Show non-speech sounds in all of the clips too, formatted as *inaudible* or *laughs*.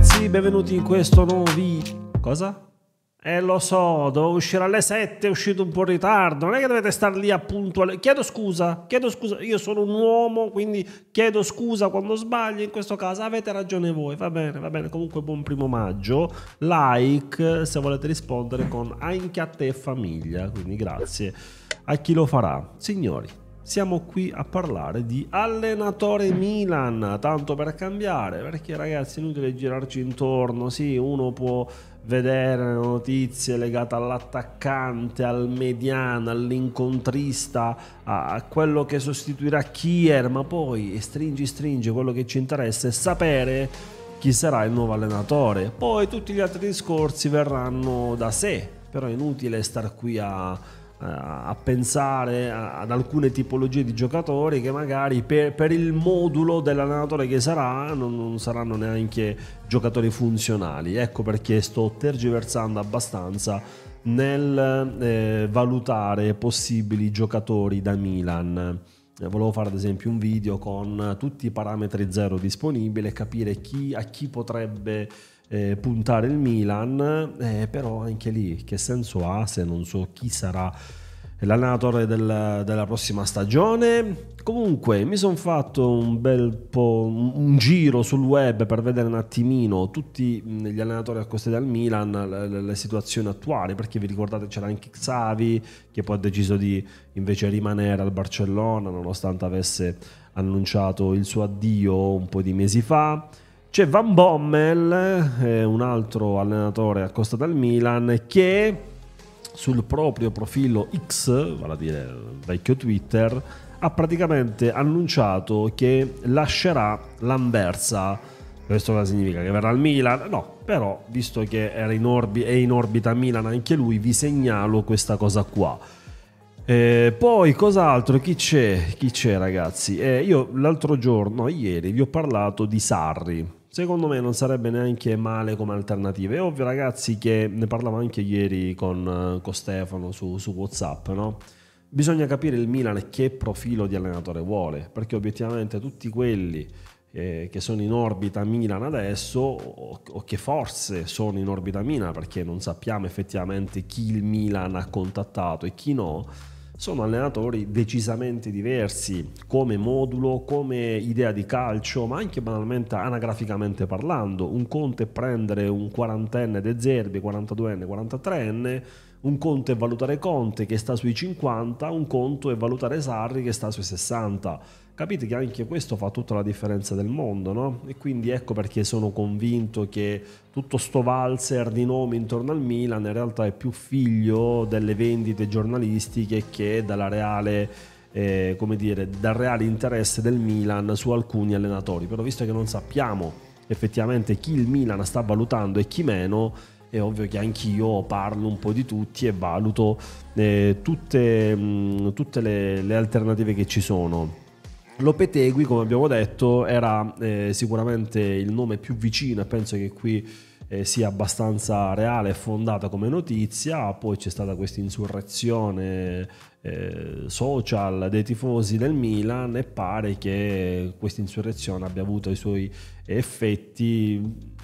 ragazzi, benvenuti in questo nuovo video. Cosa? Eh lo so, dovevo uscire alle 7, è uscito un po' in ritardo, non è che dovete stare lì appunto alle... Chiedo scusa, chiedo scusa, io sono un uomo, quindi chiedo scusa quando sbaglio, in questo caso avete ragione voi, va bene, va bene, comunque buon primo maggio, like se volete rispondere con anche a te famiglia, quindi grazie a chi lo farà. Signori, siamo qui a parlare di allenatore Milan, tanto per cambiare, perché ragazzi è inutile girarci intorno, sì, uno può vedere notizie legate all'attaccante, al mediano, all'incontrista, a quello che sostituirà Kier, ma poi stringi stringi, quello che ci interessa è sapere chi sarà il nuovo allenatore. Poi tutti gli altri discorsi verranno da sé, però è inutile star qui a a pensare ad alcune tipologie di giocatori che magari per, per il modulo dell'allenatore che sarà non, non, saranno neanche giocatori funzionali. Ecco perché sto tergiversando abbastanza nel eh, valutare possibili giocatori da Milan. Eh, volevo fare ad esempio un video con tutti i parametri zero disponibili e capire chi, a chi potrebbe eh, puntare il Milan, eh, però anche lì che senso ha se non so chi sarà l'allenatore del, della prossima stagione. Comunque mi sono fatto un bel po' un giro sul web per vedere un attimino tutti gli allenatori accostati al Milan, le, le, situazioni attuali, perché vi ricordate c'era anche Xavi che poi ha deciso di invece rimanere al Barcellona nonostante avesse annunciato il suo addio un po' di mesi fa. C'è Van Bommel, eh, un altro allenatore accostato al Milan, che sul proprio profilo X, vale a dire vecchio Twitter, ha praticamente annunciato che lascerà l'Anversa. Questo cosa significa? Che verrà al Milan? No, però visto che in orbi- è in orbita Milan anche lui, vi segnalo questa cosa qua. Eh, poi cos'altro? Chi c'è? Chi c'è ragazzi? Eh, io l'altro giorno, ieri, vi ho parlato di Sarri secondo me non sarebbe neanche male come alternativa. È ovvio, ragazzi, che ne parlavo anche ieri con, con Stefano su, su WhatsApp, no? Bisogna capire il Milan che profilo di allenatore vuole, perché obiettivamente tutti quelli eh, che sono in orbita Milan adesso, o, o, che forse sono in orbita Milan, perché non sappiamo effettivamente chi il Milan ha contattato e chi no, sono allenatori decisamente diversi come modulo, come idea di calcio, ma anche banalmente anagraficamente parlando. Un conto è prendere un quarantenne De Zerbi, 42enne, 43enne, un conto è valutare Conte che sta sui 50, un conto è valutare Sarri che sta sui 60 Capite che anche questo fa tutta la differenza del mondo, no? E quindi ecco perché sono convinto che tutto sto valzer di nomi intorno al Milan in realtà è più figlio delle vendite giornalistiche che dalla reale eh, come dire, dal reale interesse del Milan su alcuni allenatori. Però visto che non sappiamo effettivamente chi il Milan sta valutando e chi meno, è ovvio che anch'io parlo un po' di tutti e valuto eh, tutte, mh, tutte le, le alternative che ci sono. Lopetegui, come abbiamo detto, era eh, sicuramente il nome più vicino e penso che qui eh, sia abbastanza reale e fondata come notizia. Poi c'è stata questa insurrezione eh, social dei tifosi del Milan e pare che questa insurrezione abbia avuto i suoi effetti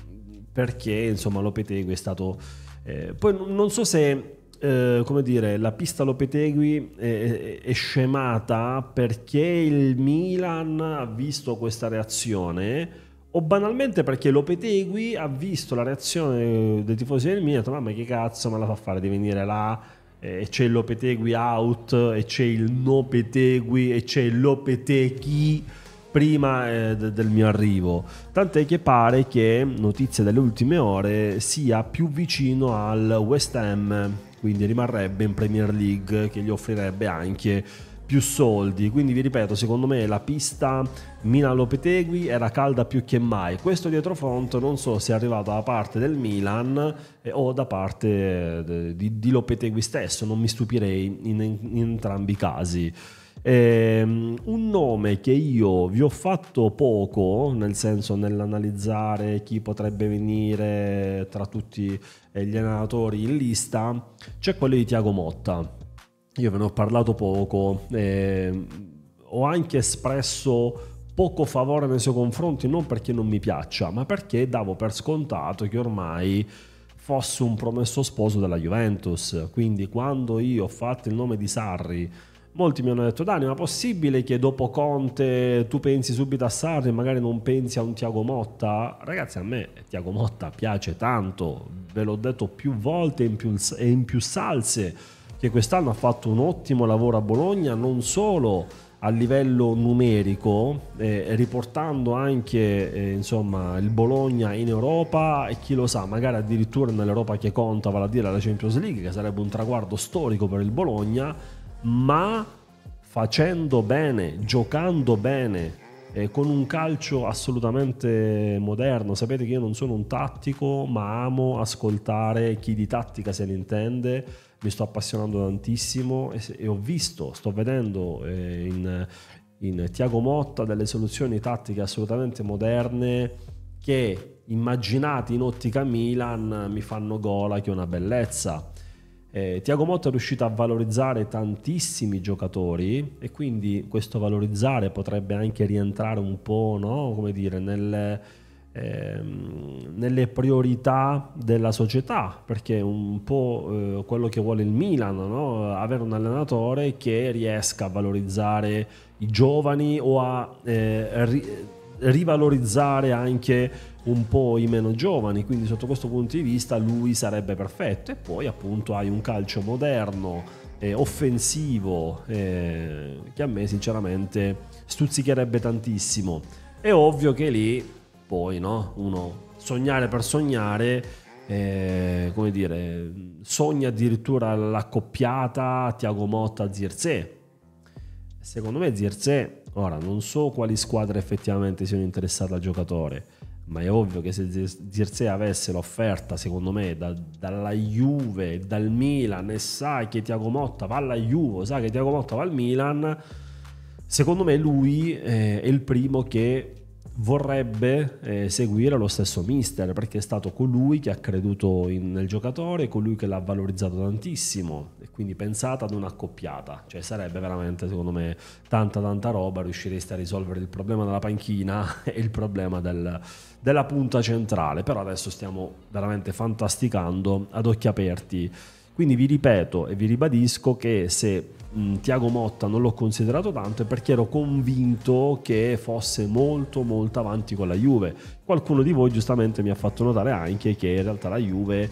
perché insomma Lopetegui è stato... Eh, poi non so se eh, come dire, la pista Lopetegui è, è, scemata perché il Milan ha visto questa reazione o banalmente perché Lopetegui ha visto la reazione dei tifosi del Milan ha detto ma che cazzo me la fa fare di venire là e c'è Lopetegui out e c'è il Nopetegui e c'è Lopetegui prima eh, del mio arrivo. Tant'è che pare che, notizia delle ultime ore, sia più vicino al West Ham quindi rimarrebbe in Premier League che gli offrirebbe anche più soldi. Quindi vi ripeto, secondo me la pista Milan Lopetegui era calda più che mai. Questo dietro front non so se è arrivato da parte del Milan eh, o da parte eh, di, di, Lopetegui stesso, non mi stupirei in, in entrambi i casi. Eh, un nome che io vi ho fatto poco, nel senso nell'analizzare chi potrebbe venire tra tutti gli allenatori in lista, c'è quello di Tiago Motta. Io ve ne ho parlato poco, eh, ho anche espresso poco favore nei suoi confronti, non perché non mi piaccia, ma perché davo per scontato che ormai fosse un promesso sposo della Juventus. Quindi quando io ho fatto il nome di Sarri, molti mi hanno detto Dani, ma è possibile che dopo Conte tu pensi subito a Sarri e magari non pensi a un Tiago Motta? Ragazzi, a me Tiago Motta piace tanto, ve l'ho detto più volte in più, e in più salse, che quest'anno ha fatto un ottimo lavoro a Bologna, non solo a livello numerico, eh, riportando anche eh, insomma, il Bologna in Europa e chi lo sa, magari addirittura nell'Europa che conta, vale a dire la Champions League, che sarebbe un traguardo storico per il Bologna, ma facendo bene, giocando bene, eh, con un calcio assolutamente moderno. Sapete che io non sono un tattico, ma amo ascoltare chi di tattica se ne intende mi sto appassionando tantissimo e, e ho visto, sto vedendo eh, in, in Tiago Motta delle soluzioni tattiche assolutamente moderne che immaginati in ottica Milan mi fanno gola che è una bellezza. Eh, Tiago Motta è riuscito a valorizzare tantissimi giocatori e quindi questo valorizzare potrebbe anche rientrare un po' no? dire, nel, Ehm, nelle priorità della società, perché è un po' eh, quello che vuole il Milan, no? avere un allenatore che riesca a valorizzare i giovani o a eh, ri- rivalorizzare anche un po' i meno giovani, quindi sotto questo punto di vista lui sarebbe perfetto e poi appunto hai un calcio moderno, eh, offensivo, eh, che a me sinceramente stuzzicherebbe tantissimo. È ovvio che lì poi, no? Uno sognare per sognare, eh, come dire, sogna addirittura l'accoppiata Tiago Motta-Zirze. Secondo me Zirze, ora non so quali squadre effettivamente siano interessate al giocatore, ma è ovvio che se Zirze avesse l'offerta, secondo me, da, dalla Juve, dal Milan e sa che Tiago Motta va alla Juve, sa che Tiago Motta va al Milan, secondo me lui eh, è il primo che vorrebbe eh, seguire lo stesso mister perché è stato colui che ha creduto in, nel giocatore, colui che l'ha valorizzato tantissimo e quindi pensate ad un'accoppiata, cioè sarebbe veramente secondo me tanta tanta roba, riuscireste a risolvere il problema della panchina *laughs* e il problema del, della punta centrale, però adesso stiamo veramente fantasticando ad occhi aperti. Quindi vi ripeto e vi ribadisco che se Tiago Motta non l'ho considerato tanto perché ero convinto che fosse molto molto avanti con la Juve. Qualcuno di voi giustamente mi ha fatto notare anche che in realtà la Juve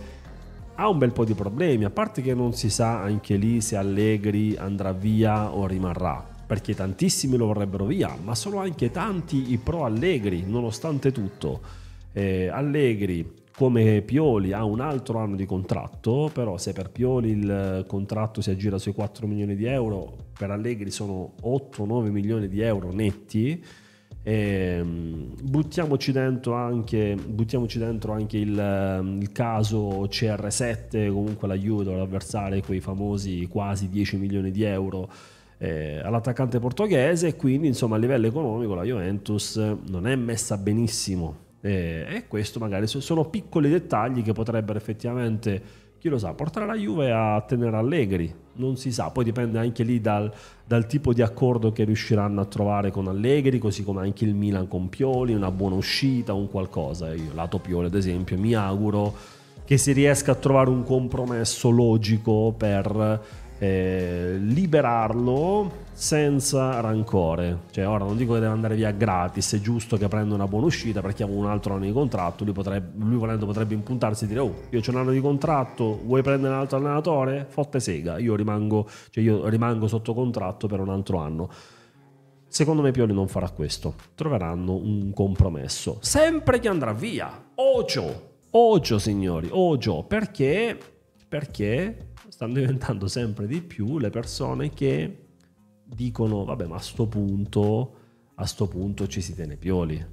ha un bel po' di problemi, a parte che non si sa anche lì se Allegri andrà via o rimarrà, perché tantissimi lo vorrebbero via, ma sono anche tanti i pro Allegri, nonostante tutto. Eh, Allegri come Pioli ha un altro anno di contratto, però se per Pioli il contratto si aggira sui 4 milioni di euro, per Allegri sono 8-9 milioni di euro netti. E, ehm, buttiamoci dentro anche, buttiamoci dentro anche il, il, caso CR7, comunque la Juve dovrà versare quei famosi quasi 10 milioni di euro eh, all'attaccante portoghese quindi insomma a livello economico la Juventus non è messa benissimo e, e questo magari sono piccoli dettagli che potrebbero effettivamente, chi lo sa, portare la Juve a tenere allegri. Non si sa, poi dipende anche lì dal, dal tipo di accordo che riusciranno a trovare con Allegri, così come anche il Milan con Pioli, una buona uscita, un qualcosa. Io, lato Pioli ad esempio, mi auguro che si riesca a trovare un compromesso logico per eh, liberarlo senza rancore. Cioè, ora non dico che deve andare via gratis, è giusto che prenda una buona uscita perché ha un altro anno di contratto. Lui, potrebbe, lui volendo potrebbe impuntarsi e dire: Oh, io ho un anno di contratto, vuoi prendere un altro allenatore? Fotte sega, io rimango, cioè io rimango sotto contratto per un altro anno. Secondo me Pioli non farà questo. Troveranno un compromesso. Sempre che andrà via. Ocio. Ocio, signori. Ocio. Perché? Perché stanno diventando sempre di più le persone che dicono vabbè ma a sto punto a sto punto ci si tiene Pioli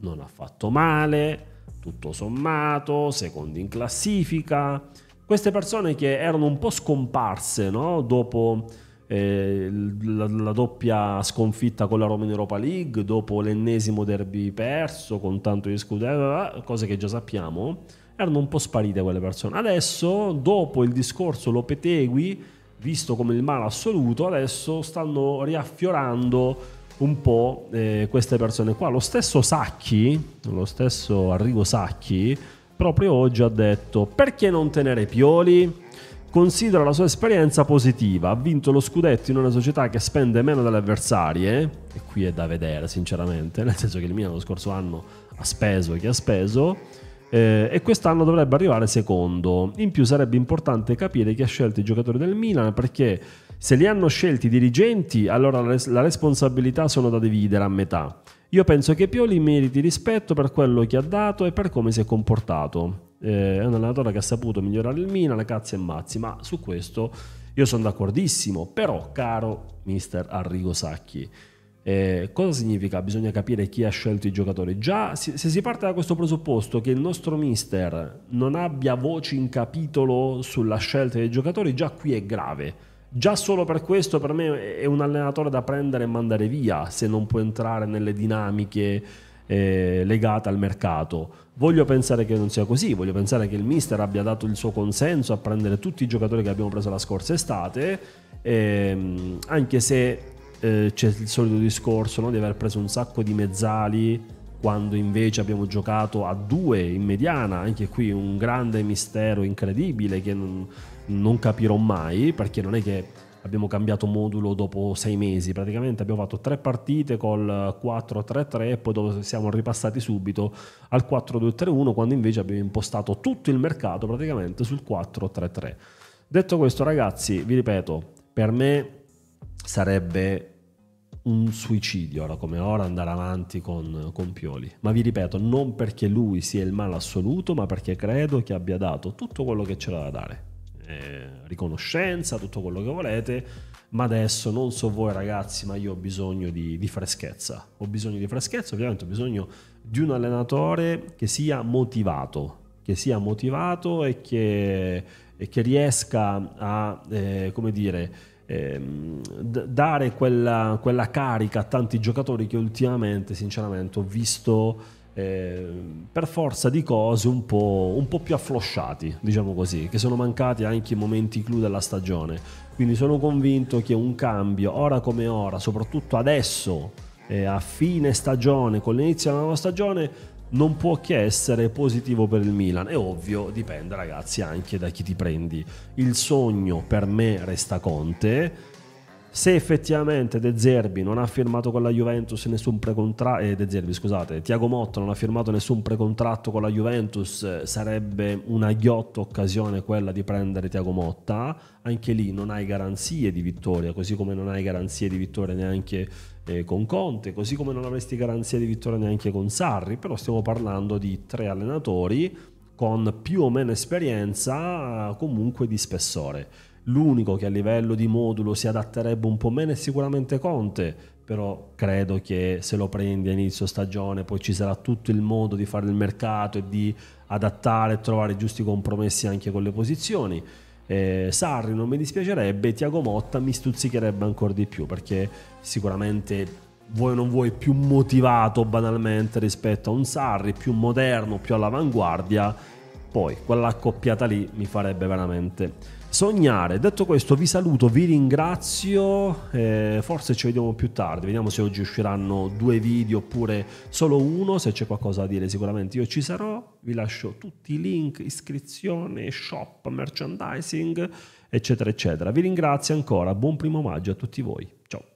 non ha fatto male tutto sommato secondo in classifica queste persone che erano un po' scomparse no? dopo eh, la, la, doppia sconfitta con la Roma in Europa League dopo l'ennesimo derby perso con tanto di scudetto cose che già sappiamo erano un po' sparite quelle persone adesso dopo il discorso Lopetegui visto come il male assoluto, adesso stanno riaffiorando un po' eh, queste persone qua. Lo stesso Sacchi, lo stesso Arrigo Sacchi, proprio oggi ha detto perché non tenere Pioli? Considera la sua esperienza positiva, ha vinto lo scudetto in una società che spende meno delle avversarie, e qui è da vedere sinceramente, *laughs* nel senso che il Milan lo scorso anno ha speso chi ha speso, eh, e quest'anno dovrebbe arrivare secondo. In più sarebbe importante capire chi ha scelto i giocatori del Milan perché se li hanno scelti i dirigenti, allora la responsabilità sono da dividere a metà. Io penso che Pioli meriti rispetto per quello che ha dato e per come si è comportato. Eh, è un allenatore che ha saputo migliorare il Milan, cazzi e mazzi, ma su questo io sono d'accordissimo. Però, caro mister Arrigo Sacchi, eh, cosa significa? Bisogna capire chi ha scelto i giocatori. Già, se si parte da questo presupposto che il nostro mister non abbia voci in capitolo sulla scelta dei giocatori, già qui è grave Già solo per questo per me è un allenatore da prendere e mandare via se non può entrare nelle dinamiche eh, legate al mercato. Voglio pensare che non sia così, voglio pensare che il mister abbia dato il suo consenso a prendere tutti i giocatori che abbiamo preso la scorsa estate, ehm, anche se eh, c'è il solito discorso no, di aver preso un sacco di mezzali quando invece abbiamo giocato a due in mediana, anche qui un grande mistero incredibile che non, non capirò mai perché non è che abbiamo cambiato modulo dopo sei mesi, praticamente abbiamo fatto tre partite col 4-3-3 e poi siamo ripassati subito al 4-2-3-1 quando invece abbiamo impostato tutto il mercato praticamente sul 4-3-3. Detto questo ragazzi, vi ripeto, per me sarebbe un suicidio. Ora come ora andare avanti con, con Pioli, ma vi ripeto, non perché lui sia il male assoluto, ma perché credo che abbia dato tutto quello che c'era da dare. Eh, riconoscenza, tutto quello che volete, ma adesso non so voi ragazzi, ma io ho bisogno di, di, freschezza. Ho bisogno di freschezza, ovviamente ho bisogno di un allenatore che sia motivato, che sia motivato e che, e che riesca a, eh, come dire, dare quella, quella carica a tanti giocatori che ultimamente, sinceramente, ho visto eh, per forza di cose un po', un po', più afflosciati, diciamo così, che sono mancati anche i momenti clou della stagione. Quindi sono convinto che un cambio, ora come ora, soprattutto adesso, eh, a fine stagione, con l'inizio della nuova stagione, non può che essere positivo per il Milan. È ovvio, dipende ragazzi anche da chi ti prendi. Il sogno per me resta Conte se effettivamente De Zerbi non ha firmato con la Juventus nessun precontratto, eh, De Zerbi scusate, Tiago Motta non ha firmato nessun precontratto con la Juventus, eh, sarebbe una ghiotta occasione quella di prendere Tiago Motta, anche lì non hai garanzie di vittoria, così come non hai garanzie di vittoria neanche eh, con Conte, così come non avresti garanzie di vittoria neanche con Sarri, però stiamo parlando di tre allenatori con più o meno esperienza comunque di spessore. L'unico che a livello di modulo si adatterebbe un po' meno è sicuramente Conte, però credo che se lo prendi a inizio stagione poi ci sarà tutto il modo di fare il mercato e di adattare e trovare giusti compromessi anche con le posizioni. Eh, Sarri non mi dispiacerebbe, Tiago Motta mi stuzzicherebbe ancora di più perché sicuramente vuoi o non vuoi più motivato banalmente rispetto a un Sarri, più moderno, più all'avanguardia, poi quella accoppiata lì mi farebbe veramente sognare. Detto questo, vi saluto, vi ringrazio. Eh, forse ci vediamo più tardi. Vediamo se oggi usciranno due video oppure solo uno. Se c'è qualcosa da dire, sicuramente io ci sarò. Vi lascio tutti i link, iscrizione, shop, merchandising, eccetera, eccetera. Vi ringrazio ancora. Buon primo maggio a tutti voi. Ciao.